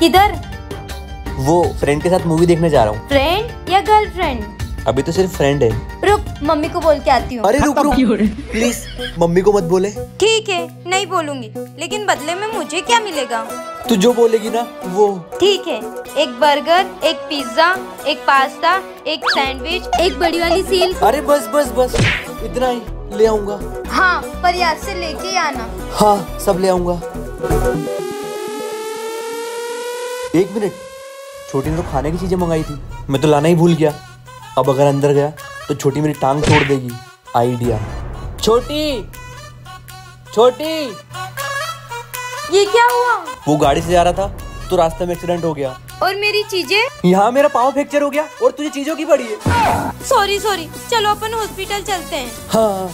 किधर? वो फ्रेंड के साथ मूवी देखने जा रहा हूँ। फ्रेंड या गर्लफ्रेंड अभी तो सिर्फ़ फ्रेंड है। रुक मम्मी को बोल के आती हूँ। अरे रुक रुक। प्लीज़ मम्मी को मत बोले। ठीक है नहीं बोलूँगी। लेकिन बदले में मुझे क्या मिलेगा? तू जो बोलेगी ना वो। ठीक है एक बर्गर एक पिज्जा एक पास्ता एक सैंडविच एक बड़ी वाली सील अरे बस बस बस। इतना ही ले आऊँगा। हाँ पर याद से लेके आना। हाँ सब ले आऊँगा। एक मिनट। छोटी ने तो खाने की चीज़ें मंगाई थी। मैं तो लाना ही भूल गया। अब अगर अंदर गया तो छोटी मेरी टांग तोड़ देगी। आइडिया। छोटी! छोटी! ये क्या हुआ? वो गाड़ी से जा रहा था तो रास्ते में एक्सीडेंट हो गया। और मेरी चीज़ें? यहाँ मेरा पाँव फ्रैक्चर हो गया और तुझे चीज़ों की पड़ी है। सॉरी सॉरी चलो अपन हॉस्पिटल चलते हैं। हाँ।